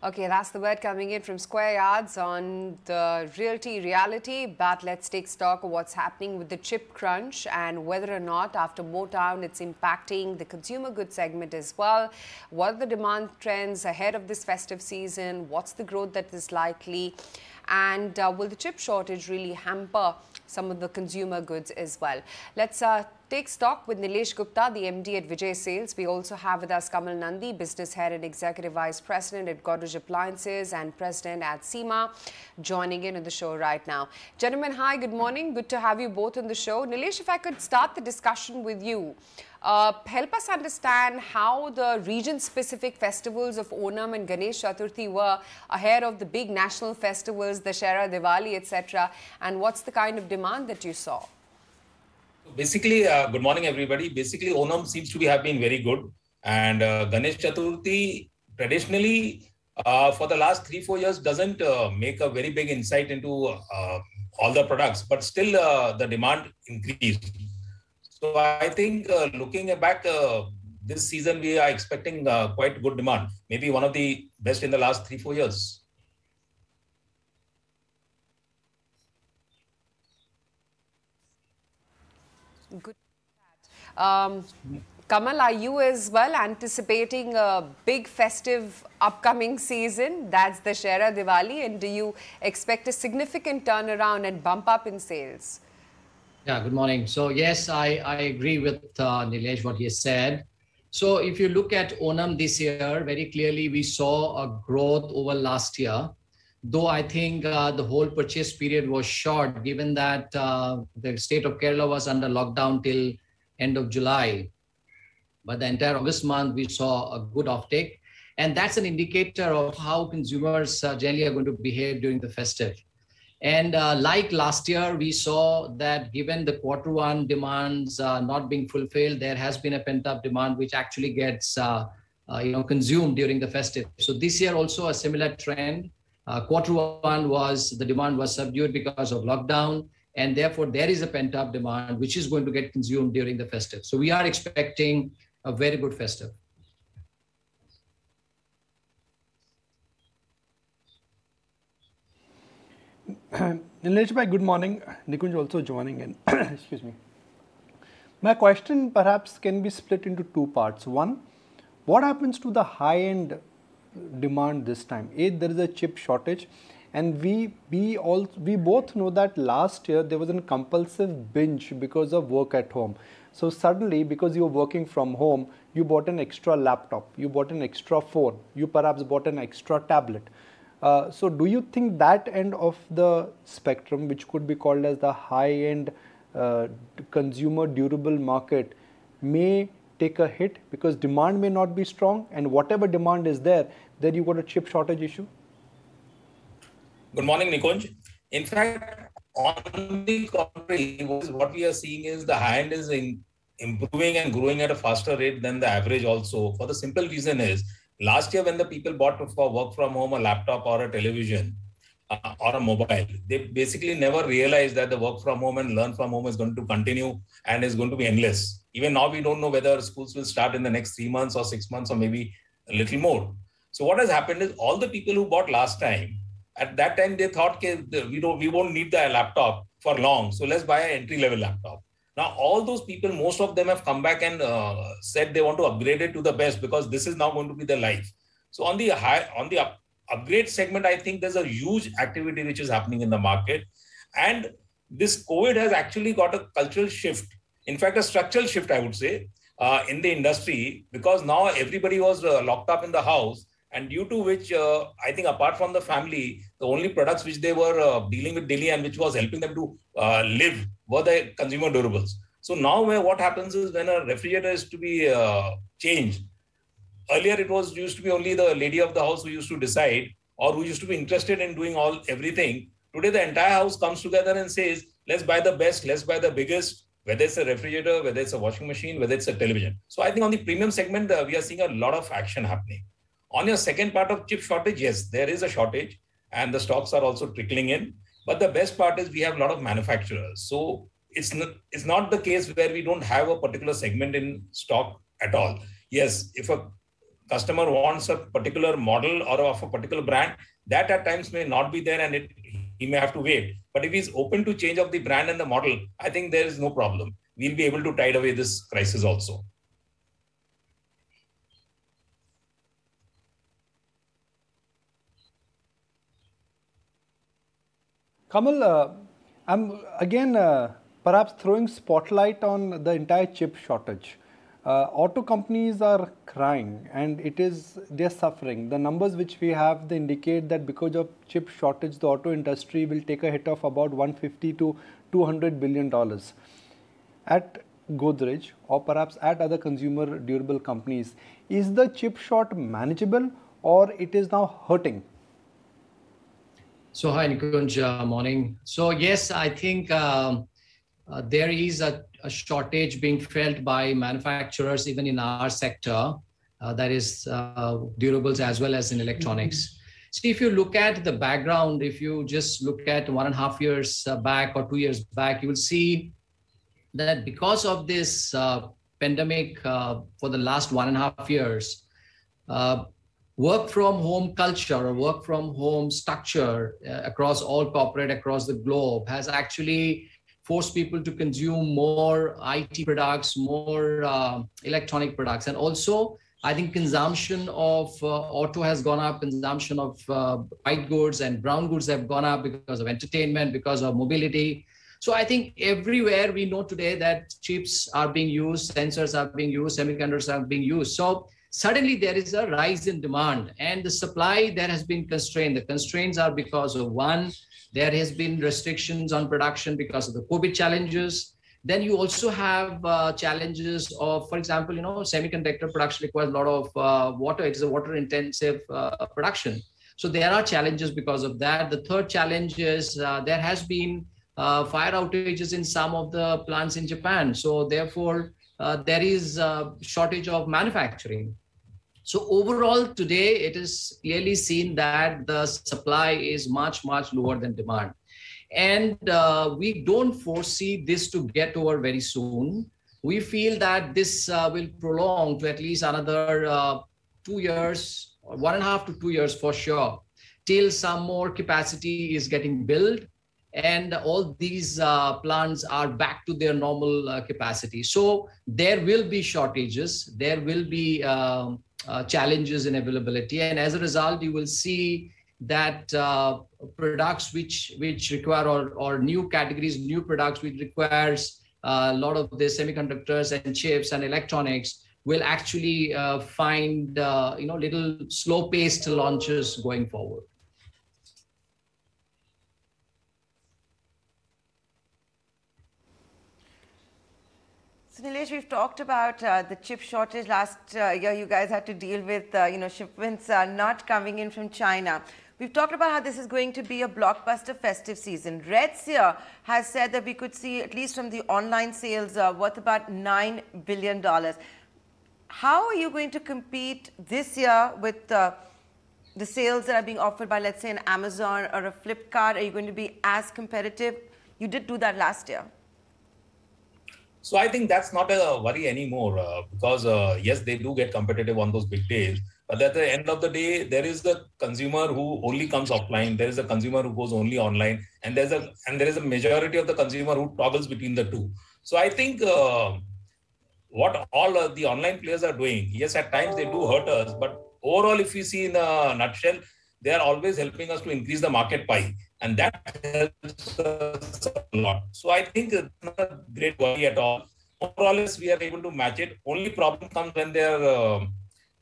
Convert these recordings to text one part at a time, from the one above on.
Okay, that's the word coming in from Square Yards on the realty reality. But let's take stock of what's happening with the chip crunch and whether or not after Motown it's impacting the consumer goods segment as well. What are the demand trends ahead of this festive season? What's the growth that is likely? And uh, will the chip shortage really hamper some of the consumer goods as well? Let's uh, take stock with Nilesh Gupta, the MD at Vijay Sales. We also have with us Kamal Nandi, Business Head and Executive Vice President at Godrej Appliances and President at CEAMA, joining in on the show right now. Gentlemen, hi, good morning. Good to have you both on the show. Nilesh, if I could start the discussion with you. Uh, help us understand how the region-specific festivals of Onam and Ganesh Chaturthi were ahead of the big national festivals, Dussehra, Diwali, etc. And what's the kind of demand that you saw? basically, uh, good morning, everybody. Basically, Onam seems to be have been very good, and uh, Ganesh Chaturthi traditionally uh, for the last three four years doesn't uh, make a very big insight into uh, all the products, but still the demand increased. So I think uh, looking back. Uh, this season, we are expecting uh, quite good demand, maybe one of the best in the last three, four years. Good. Um, Kamal, are you as well anticipating a big festive upcoming season? That's Dussehra Diwali. And do you expect a significant turnaround and bump up in sales? Yeah, good morning. So, yes, I, I agree with uh, Nilesh, what he has said. So, if you look at Onam this year, very clearly we saw a growth over last year though I think uh, the whole purchase period was short, given that uh, the state of Kerala was under lockdown till end of July. But the entire August month, we saw a good offtake. And that's an indicator of how consumers uh, generally are going to behave during the festive. And uh, like last year, we saw that given the quarter one demands uh, not being fulfilled, there has been a pent up demand which actually gets uh, you know consumed during the festive. So this year also a similar trend uh, quarter one was the demand was subdued because of lockdown, and therefore there is a pent up demand which is going to get consumed during the festive. So we are expecting a very good festive. Nilesh bhai, good morning. Nikunj also joining in. Excuse me. My question perhaps can be split into two parts. One, what happens to the high end demand this time. A, there is a chip shortage and we we all we both know that last year there was a compulsive binge because of work at home. So suddenly because you're working from home, you bought an extra laptop, you bought an extra phone, you perhaps bought an extra tablet. Uh, so do you think that end of the spectrum, which could be called as the high-end uh, consumer durable market, may take a hit because demand may not be strong and whatever demand is there, then you got a chip shortage issue? Good morning, Nikunj. In fact, on the contrary, what we are seeing is the high end is in, improving and growing at a faster rate than the average also. For the simple reason is, last year when the people bought for work from home a laptop or a television, uh, or a mobile. They basically never realized that the work from home and learn from home is going to continue and is going to be endless. Even now, we don't know whether schools will start in the next three months or six months or maybe a little more. So what has happened is all the people who bought last time, at that time they thought okay, we don't we won't need the laptop for long, so let's buy an entry level laptop. Now all those people, most of them have come back and uh, said they want to upgrade it to the best because this is now going to be their life. So on the high on the up, upgrade segment, I think there's a huge activity which is happening in the market, and this COVID has actually got a cultural shift. In fact, a structural shift, I would say, uh, in the industry because now everybody was uh, locked up in the house and due to which uh, i think apart from the family the only products which they were uh, dealing with daily and which was helping them to uh, live were the consumer durables. So now where what happens is when a refrigerator is to be uh, changed earlier it was used to be only the lady of the house who used to decide or who used to be interested in doing all everything. Today the entire house comes together and says let's buy the best let's buy the biggest whether it's a refrigerator whether it's a washing machine whether it's a television. So i think on the premium segment uh, we are seeing a lot of action happening on your second part of chip shortage, yes, there is a shortage and the stocks are also trickling in. But the best part is we have a lot of manufacturers. So it's not, it's not the case where we don't have a particular segment in stock at all. Yes, if a customer wants a particular model or of a particular brand, that at times may not be there and it, he may have to wait. But if he's open to change of the brand and the model, I think there is no problem. We'll be able to tide away this crisis also. Kamal, uh, I'm again uh, perhaps throwing spotlight on the entire chip shortage. Uh, auto companies are crying and it is they're suffering. The numbers which we have they indicate that because of chip shortage, the auto industry will take a hit of about 150 to 200 billion dollars. At Godrej or perhaps at other consumer durable companies, is the chip short manageable or it is now hurting? So hi Nikunj, uh, morning. So yes, I think um, uh, there is a, a, shortage being felt by manufacturers even in our sector, uh, that is uh, durables as well as in electronics. Mm-hmm. See, if you look at the background, if you just look at one and a half years uh, back or two years back, you will see that because of this uh, pandemic for the last one and a half years, work from home culture or work from home structure uh, across all corporate across the globe has actually forced people to consume more IT products, more uh, electronic products, and also I think consumption of uh, auto has gone up, consumption of uh, white goods and brown goods have gone up because of entertainment, because of mobility. So I think everywhere we know today that chips are being used, sensors are being used, semiconductors are being used. So suddenly there is a rise in demand and the supply there has been constrained. The constraints are because of one, there has been restrictions on production because of the COVID challenges. Then you also have uh, challenges of, for example, you know, semiconductor production requires a lot of uh, water. It is a water intensive uh, production. So there are challenges because of that. The third challenge is uh, there has been uh, fire outages in some of the plants in Japan. So therefore, there is a shortage of manufacturing. So overall, today it is clearly seen that the supply is much, much lower than demand. And uh, we don't foresee this to get over very soon. We feel that this uh, will prolong to at least another uh, two years, one and a half to two years for sure, till some more capacity is getting built and all these uh, plants are back to their normal uh, capacity. So there will be shortages, there will be um, uh, challenges in availability, and as a result, you will see that uh, products which which require or, or new categories, new products which requires uh, a lot of the semiconductors and chips and electronics will actually uh, find you know little slow paced launches going forward. So Nilesh, we've talked about uh, the chip shortage last uh, year. You guys had to deal with, uh, you know, shipments uh, not coming in from China. We've talked about how this is going to be a blockbuster festive season. Redseer has said that we could see, at least from the online sales, uh, worth about $9 billion. How are you going to compete this year with uh, the sales that are being offered by, let's say, an Amazon or a Flipkart? Are you going to be as competitive? You did do that last year. So I think that's not a worry anymore uh, because uh, yes, they do get competitive on those big days. But at the end of the day, there is the consumer who only comes offline. There is a consumer who goes only online, and there's a and there is a majority of the consumer who toggles between the two. So I think uh, what all the online players are doing, yes, at times they do hurt us, but overall, if you see in a nutshell, they are always helping us to increase the market pie and that helps us a lot. So I think it's not a great worry at all. Overall, yes, we are able to match it. Only problem comes when they are uh,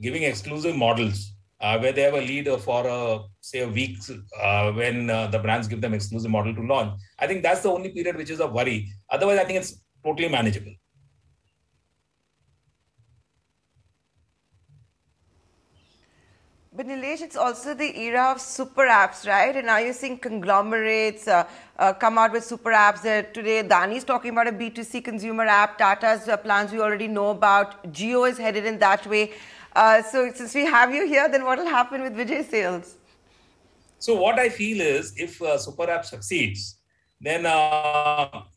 giving exclusive models uh, where they have a lead for uh, say a week uh, when uh, the brands give them exclusive model to launch. I think that's the only period which is a worry. Otherwise, I think it's totally manageable. But Nilesh, it's also the era of super apps, right? And now you're seeing conglomerates uh, uh, come out with super apps. Uh, today, Adani's talking about a B2C consumer app. Tata's uh, plans we already know about. Jio is headed in that way. Uh, so since we have you here, then what will happen with Vijay sales? So what I feel is if uh, super app succeeds, then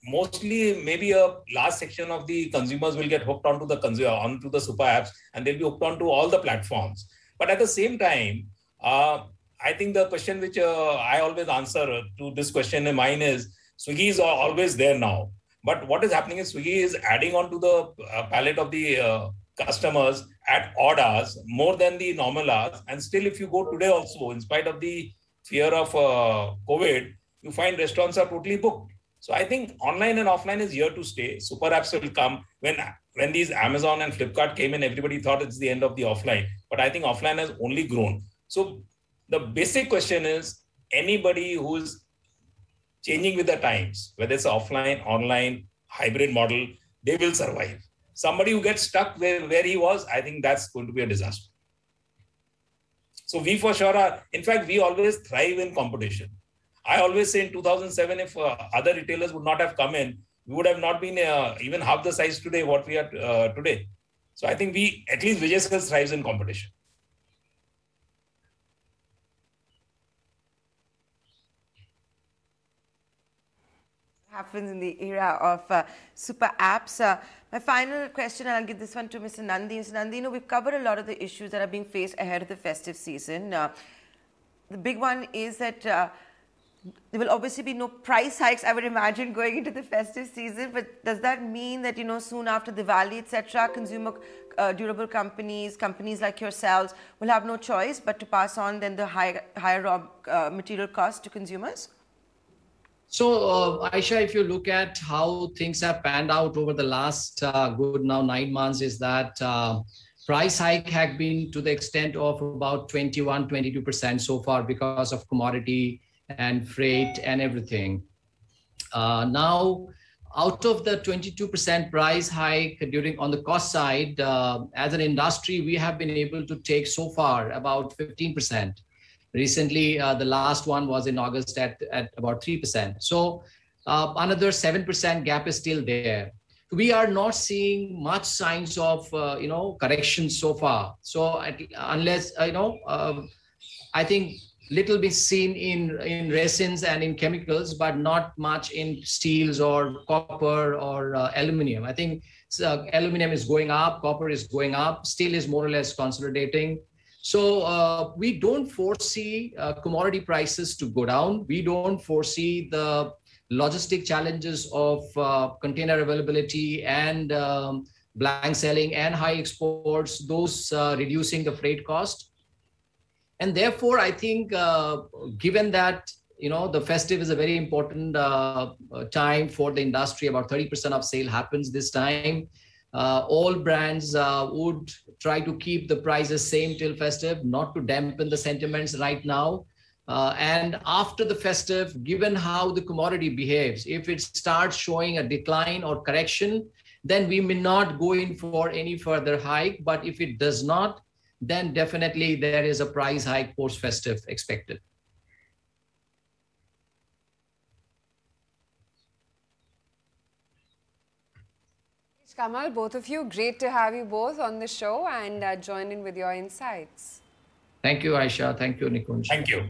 mostly maybe a large section of the consumers will get hooked onto the consumer onto the super apps and they'll be hooked onto all the platforms. But at the same time, uh, I think the question which uh, I always answer to this question in mine is Swiggy is always there now. But what is happening is Swiggy is adding on to the uh, palette of the uh, customers at odd hours more than the normal hours. And still, if you go today also, in spite of the fear of uh, COVID, you find restaurants are totally booked. So I think online and offline is here to stay. Super apps will come when when these Amazon and Flipkart came in. Everybody thought it's the end of the offline, but I think offline has only grown. So the basic question is anybody who's changing with the times, whether it's offline, online, hybrid model, they will survive. Somebody who gets stuck where, where he was, I think that's going to be a disaster. So we for sure are, in fact, we always thrive in competition. I always say in 2007, if uh, other retailers would not have come in, we would have not been uh, even half the size today what we are uh, today. So I think we, at least Vijay Sales thrives in competition. happens in the era of uh, super apps. Uh, my final question, and I'll give this one to Mr. Nandi. Mr. Nandi, you know, we've covered a lot of the issues that are being faced ahead of the festive season. Uh, the big one is that uh, there will obviously be no price hikes, I would imagine, going into the festive season. But does that mean that, you know, soon after Diwali, etc., consumer uh, durable companies, companies like yourselves, will have no choice but to pass on then the high, higher uh, material cost to consumers? So, uh, Aisha, if you look at how things have panned out over the last uh, good now nine months, is that uh, price hike had been to the extent of about 21, 22% so far because of commodity and freight and everything. Uh, now, out of the 22% price hike during on the cost side, uh, as an industry, we have been able to take so far about 15%. Recently, uh, the last one was in August at, at about 3%. So uh, another 7% gap is still there. We are not seeing much signs of, uh, you know, correction so far. So at, unless, you know, I think little bit seen in in resins and in chemicals but not much in steels or copper or uh, aluminum. I think uh, aluminum is going up copper is going up steel is more or less consolidating. So uh, we don't foresee uh, commodity prices to go down. We don't foresee the logistic challenges of uh, container availability and um, blank sailing and high exports those uh, reducing the freight cost and therefore i think uh, given that you know the festive is a very important uh, time for the industry about 30% of sale happens this time uh, all brands uh, would try to keep the prices same till festive not to dampen the sentiments right now. Uh, and after the festive given how the commodity behaves if it starts showing a decline or correction then we may not go in for any further hike. But if it does not then definitely there is a price hike post festive expected. Kamal, both of you, great to have you both on the show and uh, join in with your insights. Thank you, Aisha. Thank you, Nikunj. Thank you.